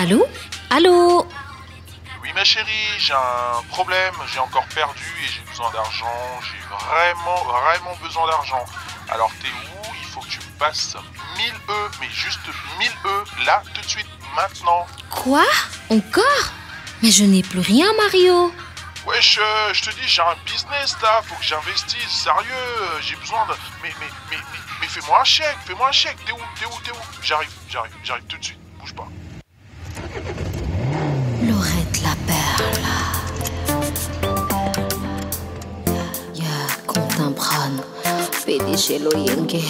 Allô Allô Oui ma chérie, j'ai un problème, j'ai encore perdu et j'ai besoin d'argent, j'ai vraiment, vraiment besoin d'argent. Alors t'es où? Il faut que tu me passes 1000 E, mais juste 1000 E, là, tout de suite, maintenant. Quoi? Encore? Mais je n'ai plus rien, Mario. Wesh, euh, je te dis, j'ai un business là, faut que j'investisse, sérieux, j'ai besoin de... Mais, mais, mais, mais, mais fais-moi un chèque, fais-moi un chèque, t'es où, t'es où, t'es où? J'arrive, j'arrive, j'arrive tout de suite, bouge pas. Lorette la perle. Ya Quentin Bran, PDG Loyenge.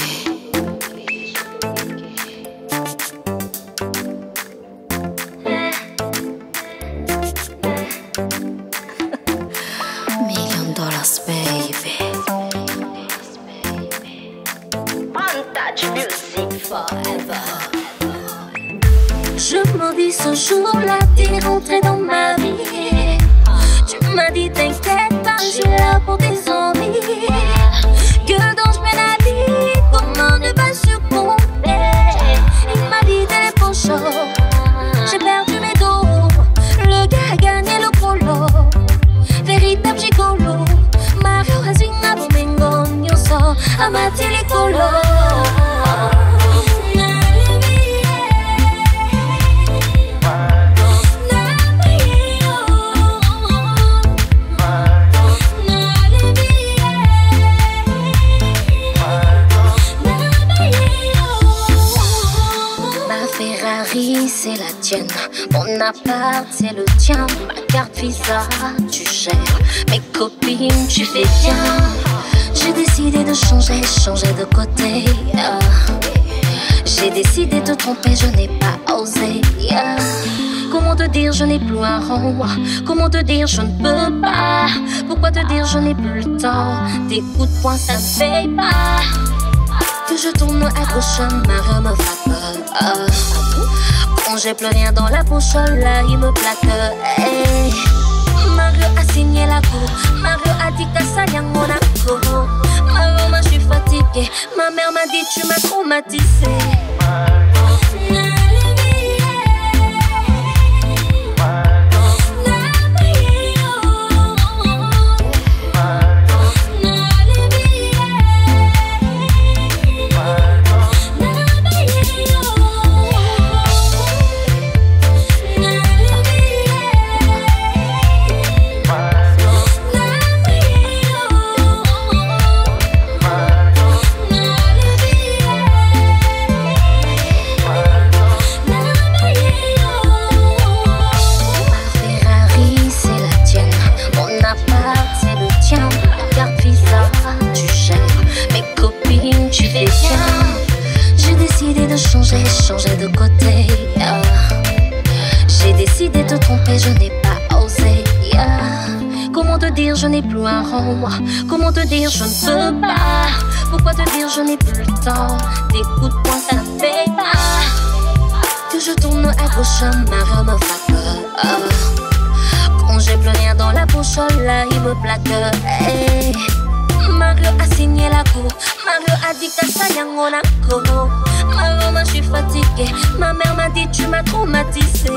Million dollars, baby. Touch music forever. Ce jour-là, t'es rentré dans ma vie. Tu m'as dit t'inquiète pas, je suis là pour tes envies. Que donc je la vie, comment ne pas succomber? Il m'a dit t'es pour chaud, j'ai perdu mes dos. Le gars a gagné le polo, véritable gigolo. Mario Hazina Bomengo, Nyoso, Amati Ma Ferrari, c'est la tienne. Mon appart, c'est le tien. Ma carte Visa, tu gères. Mes copines, tu fais bien. J'ai décidé de changer, changer de côté. J'ai décidé de tromper, je n'ai pas osé. Comment te dire, je n'ai plus un rond? Comment te dire, je ne peux pas? Pourquoi te dire, je n'ai plus le temps? Des coups de poing, ça ne paye pas. Que je tourne à gauche, Mario me frappe. Quand j'ai plus rien dans la poche, là il me plaque. Hey. Mario a signé la cour. Mario a dit qu'à ça Monaco. Mario, moi je suis fatiguée. Ma mère m'a dit tu m'as traumatisé. Décidé de tromper, je n'ai pas osé. Comment te dire, je n'ai plus un rond. Comment te dire, je ne peux pas? Pourquoi te dire, je n'ai plus le temps? Des coups de poing, ça ne paye pas. Que je tourne à gauche, Mario me frappe. Quand j'ai plus rien dans la poche, là il me plaque. Hey. Mario a signé la cour. Mario a dit qu'à ça Monaco. Mario, moi je suis fatiguée. Ma mère m'a dit tu m'as traumatisé.